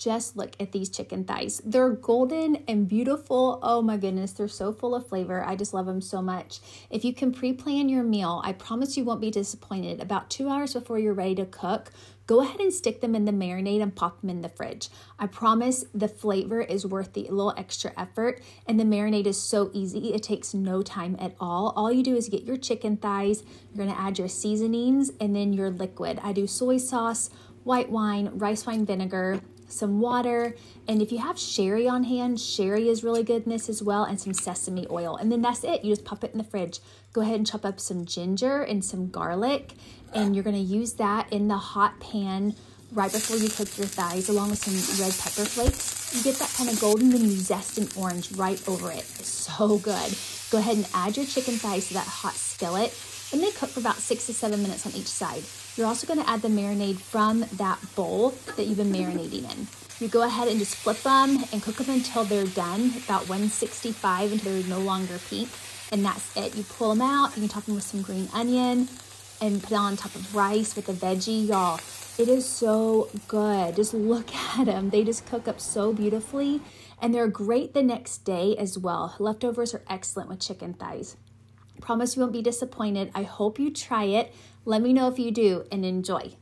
just look at these chicken thighs. They're golden and beautiful. Oh my goodness, they're so full of flavor. I just love them so much. If you can pre plan your meal, I promise you won't be disappointed. About two hours before you're ready to cook, go ahead and stick them in the marinade and pop them in the fridge. I promise the flavor is worth the little extra effort, and the marinade is so easy. It takes no time at all. All you do is get your chicken thighs, you're gonna add your seasonings, and then your liquid. I do soy sauce, white wine, rice wine vinegar, some water, and if you have sherry on hand, sherry is really good in this as well, and some sesame oil. And then that's it. You just pop it in the fridge. Go ahead and chop up some ginger and some garlic, and you're gonna use that in the hot pan right before you cook your thighs, along with some red pepper flakes. You get that kind of golden and zesty orange right over it. It's so good. Go ahead and add your chicken thighs to that hot skillet, and they cook for about six to seven minutes on each side. You're also going to add the marinade from that bowl that you've been marinating in. You go ahead and just flip them and cook them until they're done, about 165 until they're no longer pink. And that's it. You pull them out, you can top them with some green onion and put it on top of rice with a veggie. Y'all, it is so good. Just look at them. They just cook up so beautifully and they're great the next day as well. Leftovers are excellent with chicken thighs. Promise you won't be disappointed. I hope you try it. Let me know if you do and enjoy.